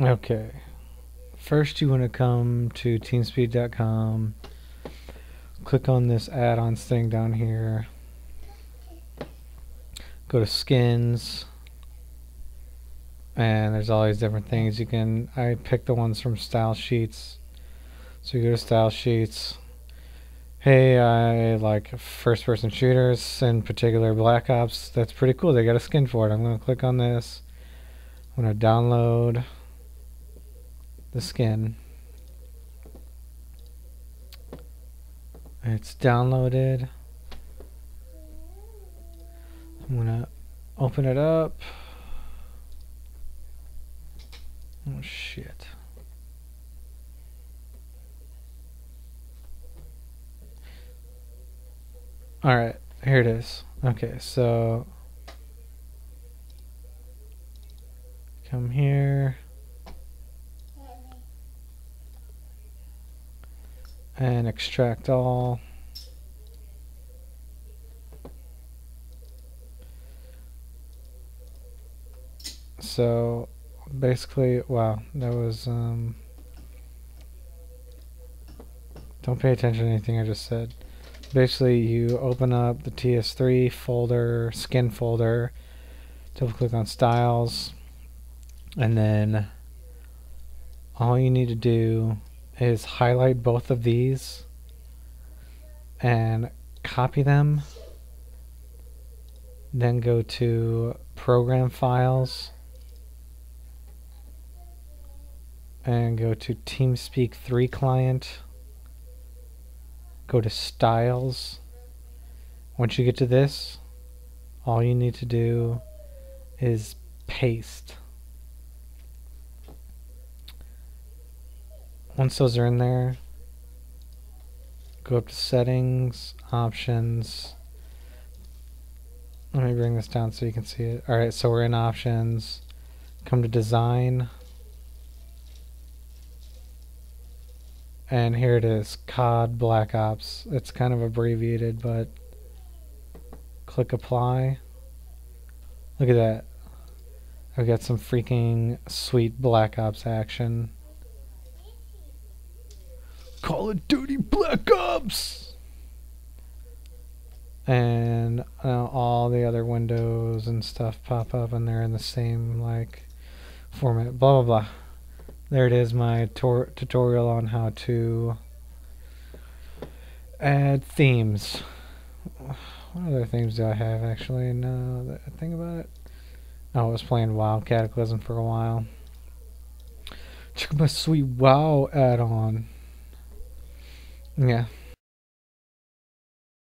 Okay. First, you want to come to teamspeak.com, click on this add-ons thing down here, go to skins, and there's all these different things you can. I picked the ones from Style Sheets, so you go to Style Sheets. Hey, I like first-person shooters, in particular Black Ops. That's pretty cool. They got a skin for it. I'm gonna click on this. I'm gonna download the skin. It's downloaded. I'm gonna open it up. Oh shit. Alright, here it is. Okay, so come here. And extract all. So basically, wow, that was, um, don't pay attention to anything I just said. Basically, you open up the TS3 folder, skin folder, double click on styles, and then all you need to do is highlight both of these and copy them then go to program files and go to TeamSpeak 3 client go to styles. Once you get to this all you need to do is paste once those are in there, go up to settings, options. Let me bring this down so you can see it. Alright, so we're in options. Come to design. And here it is, COD Black Ops. It's kind of abbreviated, but click apply. Look at that. I've got some freaking sweet Black Ops action. Call of Duty Black Ops! And uh, all the other windows and stuff pop up and they're in the same like format. Blah blah blah. There it is, my tutorial on how to add themes. What other themes do I have actually? No, that, think about it. Oh, I was playing WoW Cataclysm for a while. Check my sweet WoW add-on. Yeah.